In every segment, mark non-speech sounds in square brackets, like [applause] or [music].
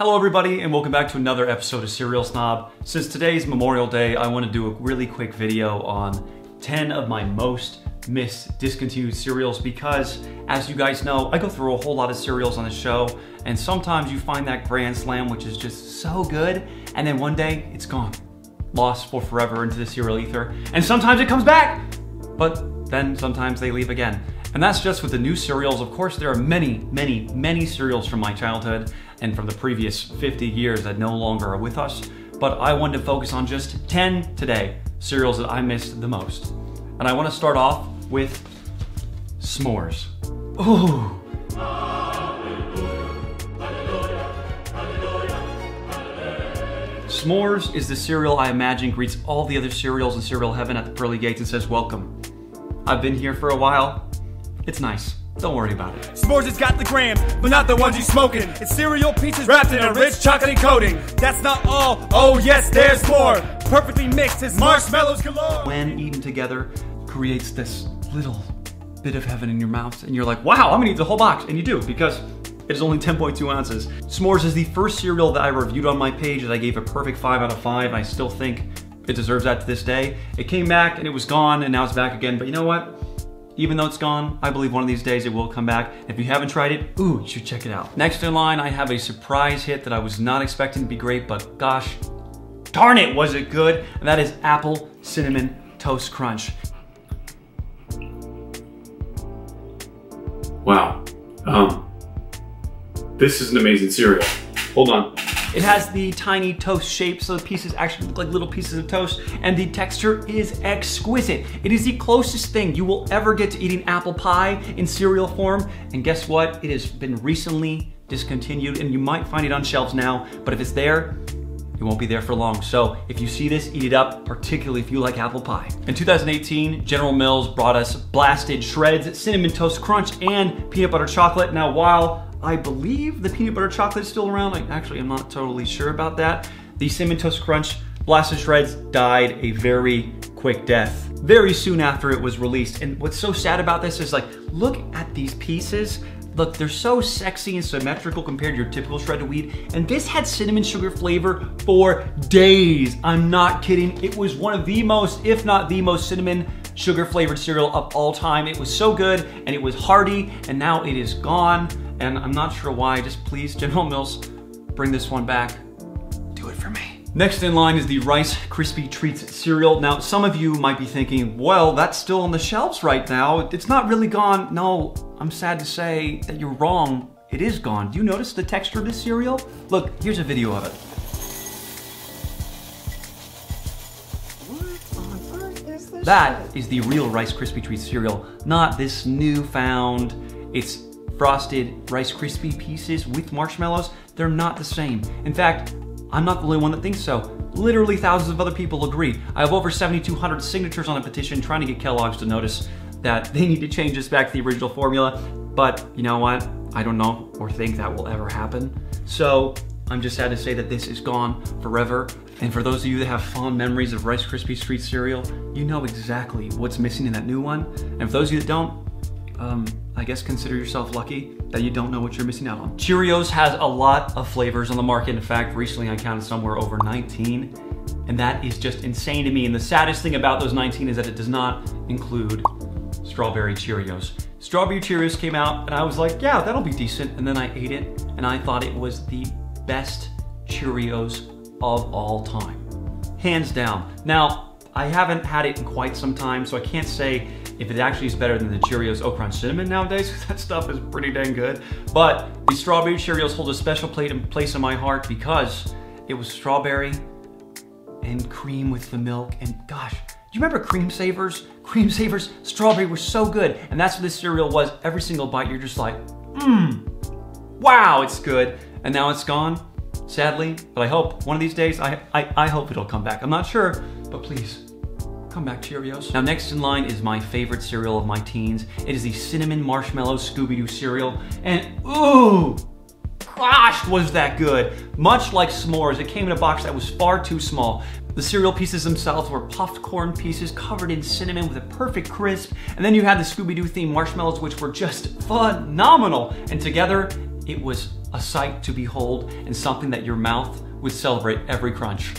Hello everybody and welcome back to another episode of Cereal Snob. Since today's Memorial Day, I want to do a really quick video on 10 of my most missed discontinued cereals because as you guys know, I go through a whole lot of cereals on the show and sometimes you find that Grand Slam which is just so good and then one day it's gone. Lost for forever into the cereal ether. And sometimes it comes back, but then sometimes they leave again. And that's just with the new cereals. Of course, there are many, many, many cereals from my childhood and from the previous 50 years that no longer are with us. But I wanted to focus on just 10 today, cereals that I missed the most. And I want to start off with s'mores. Ooh. S'mores is the cereal I imagine greets all the other cereals in cereal heaven at the pearly gates and says, welcome. I've been here for a while. It's nice. Don't worry about it. S'mores has got the grams, but not the ones you smoking. It's cereal pieces wrapped in a rich chocolatey coating. That's not all. Oh yes, there's more. Perfectly mixed as marshmallows galore. When eaten together, creates this little bit of heaven in your mouth, and you're like, wow, I'm gonna eat the whole box, and you do because it is only 10.2 ounces. S'mores is the first cereal that I reviewed on my page that I gave a perfect five out of five. I still think it deserves that to this day. It came back and it was gone, and now it's back again. But you know what? Even though it's gone, I believe one of these days it will come back. If you haven't tried it, ooh, you should check it out. Next in line, I have a surprise hit that I was not expecting to be great, but gosh, darn it, was it good? And that is Apple Cinnamon Toast Crunch. Wow. Um, this is an amazing cereal. Hold on. It has the tiny toast shape, so the pieces actually look like little pieces of toast, and the texture is exquisite. It is the closest thing you will ever get to eating apple pie in cereal form, and guess what? It has been recently discontinued, and you might find it on shelves now, but if it's there, it won't be there for long. So if you see this, eat it up, particularly if you like apple pie. In 2018, General Mills brought us Blasted Shreds, Cinnamon Toast Crunch, and Peanut Butter Chocolate. Now, while I believe the peanut butter chocolate is still around. I actually am not totally sure about that. The Cinnamon Toast Crunch Blasted Shreds died a very quick death very soon after it was released. And what's so sad about this is like, look at these pieces. Look, they're so sexy and symmetrical compared to your typical shredded wheat. And this had cinnamon sugar flavor for days. I'm not kidding. It was one of the most, if not the most cinnamon sugar flavored cereal of all time. It was so good and it was hearty and now it is gone and I'm not sure why. Just please, General Mills, bring this one back. Do it for me. Next in line is the Rice Krispie Treats cereal. Now, some of you might be thinking, well, that's still on the shelves right now. It's not really gone. No, I'm sad to say that you're wrong. It is gone. Do you notice the texture of this cereal? Look, here's a video of it. That is the real Rice Krispie Treat cereal, not this newfound, it's frosted Rice Krispie pieces with marshmallows, they're not the same. In fact, I'm not the only one that thinks so. Literally thousands of other people agree. I have over 7,200 signatures on a petition trying to get Kellogg's to notice that they need to change this back to the original formula. But you know what? I don't know or think that will ever happen. So I'm just sad to say that this is gone forever. And for those of you that have fond memories of Rice Krispie Treat cereal, you know exactly what's missing in that new one. And for those of you that don't, um, I guess consider yourself lucky that you don't know what you're missing out on. Cheerios has a lot of flavors on the market. In fact, recently I counted somewhere over 19, and that is just insane to me. And the saddest thing about those 19 is that it does not include strawberry Cheerios. Strawberry Cheerios came out, and I was like, yeah, that'll be decent. And then I ate it, and I thought it was the best Cheerios of all time. Hands down. Now, I haven't had it in quite some time, so I can't say if it actually is better than the Cheerios Crunch Cinnamon nowadays, [laughs] that stuff is pretty dang good. But the strawberry Cheerios hold a special place in my heart because it was strawberry and cream with the milk. And gosh, do you remember Cream Savers? Cream Savers, strawberry were so good. And that's what this cereal was. Every single bite, you're just like, mmm, wow, it's good. And now it's gone, sadly. But I hope one of these days, I, I, I hope it'll come back. I'm not sure, but please, Come back, Cheerios. Now, next in line is my favorite cereal of my teens. It is the Cinnamon Marshmallow Scooby-Doo cereal. And ooh, gosh, was that good. Much like s'mores, it came in a box that was far too small. The cereal pieces themselves were puffed corn pieces covered in cinnamon with a perfect crisp. And then you had the Scooby-Doo themed marshmallows, which were just phenomenal. And together, it was a sight to behold and something that your mouth would celebrate every crunch.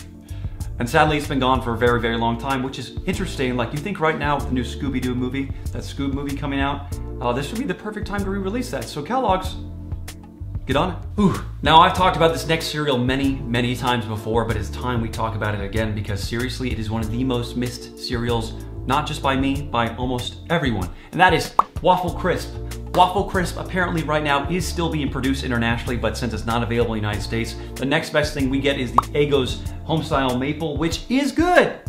And sadly, it's been gone for a very, very long time, which is interesting. Like, you think right now with the new Scooby Doo movie, that Scoob movie coming out, uh, this would be the perfect time to re release that. So, Kellogg's, get on it. Whew. Now, I've talked about this next cereal many, many times before, but it's time we talk about it again because seriously, it is one of the most missed cereals, not just by me, by almost everyone. And that is Waffle Crisp. Waffle Crisp apparently right now is still being produced internationally, but since it's not available in the United States, the next best thing we get is the Eggo's Homestyle Maple, which is good.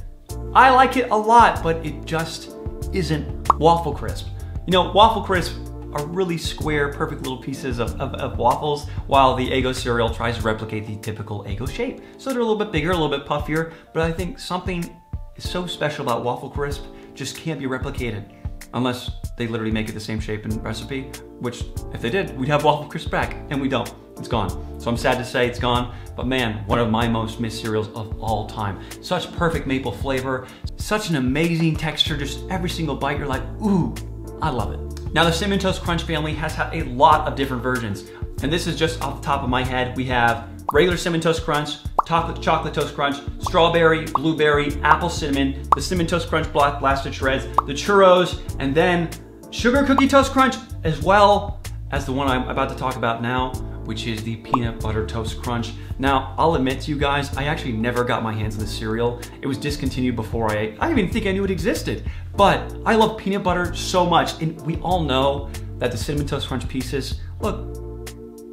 I like it a lot, but it just isn't Waffle Crisp. You know, Waffle Crisp are really square, perfect little pieces of, of, of, waffles, while the Eggo cereal tries to replicate the typical Eggo shape. So they're a little bit bigger, a little bit puffier, but I think something is so special about Waffle Crisp just can't be replicated unless they literally make it the same shape and recipe, which if they did, we'd have Waffle Crisp back, and we don't. It's gone. So I'm sad to say it's gone, but man, one of my most missed cereals of all time. Such perfect maple flavor, such an amazing texture, just every single bite you're like, ooh, I love it. Now the Cinnamon Toast Crunch family has had a lot of different versions, and this is just off the top of my head. We have regular Cinnamon Toast Crunch, chocolate, chocolate toast crunch, strawberry, blueberry, apple cinnamon, the cinnamon toast crunch black blasted shreds, the churros, and then sugar cookie toast crunch, as well as the one I'm about to talk about now, which is the peanut butter toast crunch. Now, I'll admit to you guys, I actually never got my hands on this cereal. It was discontinued before I ate. I didn't even think I knew it existed. But I love peanut butter so much, and we all know that the cinnamon toast crunch pieces, look,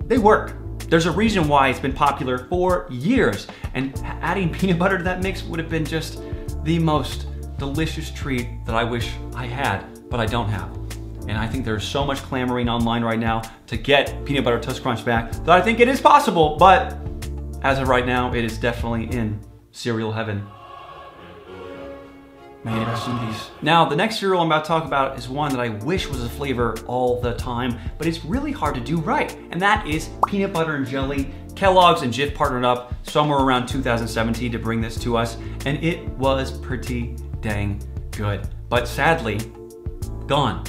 they work. There's a reason why it's been popular for years, and adding [laughs] peanut butter to that mix would have been just the most delicious treat that I wish I had, but I don't have. And I think there's so much clamoring online right now to get peanut butter toast crunch back that I think it is possible, but as of right now, it is definitely in cereal heaven. May rest in peace. Now, the next cereal I'm about to talk about is one that I wish was a flavor all the time, but it's really hard to do right, and that is peanut butter and jelly. Kellogg's and Jif partnered up somewhere around 2017 to bring this to us, and it was pretty dang good. But sadly, gone.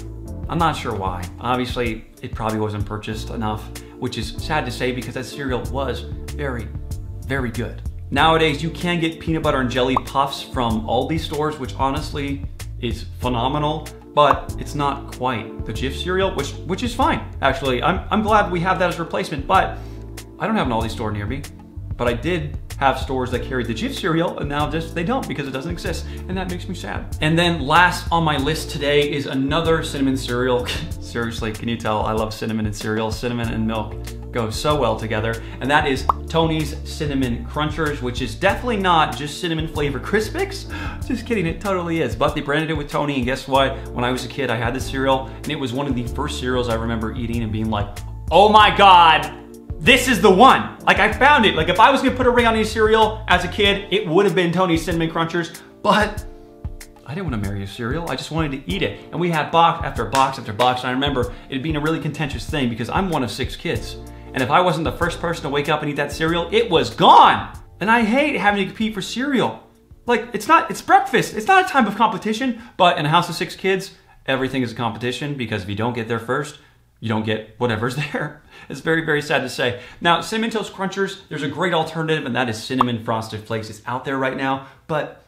I'm not sure why. Obviously, it probably wasn't purchased enough, which is sad to say because that cereal was very, very good. Nowadays, you can get peanut butter and jelly puffs from Aldi stores, which honestly is phenomenal, but it's not quite the Jif cereal, which which is fine. Actually, I'm, I'm glad we have that as a replacement, but I don't have an Aldi store near me. But I did have stores that carried the Jif cereal, and now just they don't because it doesn't exist, and that makes me sad. And then last on my list today is another cinnamon cereal. [laughs] Seriously, can you tell I love cinnamon and cereal? Cinnamon and milk go so well together, and that is Tony's Cinnamon Crunchers, which is definitely not just cinnamon flavor Crispix. [gasps] Just kidding, it totally is. But they branded it with Tony, and guess what? When I was a kid, I had this cereal, and it was one of the first cereals I remember eating and being like, oh my god, this is the one. Like I found it. Like if I was gonna put a ring on any cereal as a kid, it would have been Tony's Cinnamon Crunchers, but I didn't want to marry a cereal. I just wanted to eat it. And we had box after box after box. And I remember it being a really contentious thing because I'm one of six kids. And if I wasn't the first person to wake up and eat that cereal, it was gone. And I hate having to compete for cereal. Like, it's not, it's breakfast. It's not a time of competition, but in a house of six kids, everything is a competition because if you don't get there first, you don't get whatever's [laughs] there. It's very, very sad to say. Now, Cinnamon Toast Crunchers, there's a great alternative, and that is Cinnamon Frosted Flakes. It's out there right now, but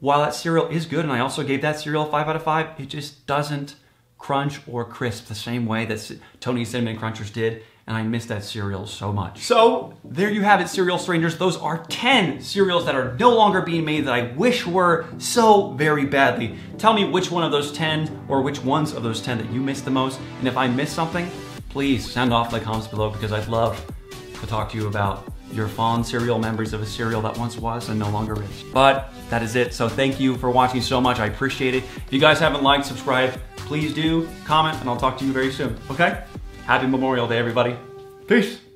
while that cereal is good, and I also gave that cereal a 5 out of 5, it just doesn't crunch or crisp the same way that Tony Cinnamon Crunchers did and I miss that cereal so much. So there you have it, cereal strangers. Those are 10 cereals that are no longer being made that I wish were so very badly. Tell me which one of those 10 or which ones of those 10 that you miss the most. And if I miss something, please sound off the comments below because I'd love to talk to you about your fond cereal memories of a cereal that once was and no longer is. But that is it. So thank you for watching so much. I appreciate it. If you guys haven't liked, subscribe, please do comment and I'll talk to you very soon. Okay? Happy Memorial Day, everybody. Peace.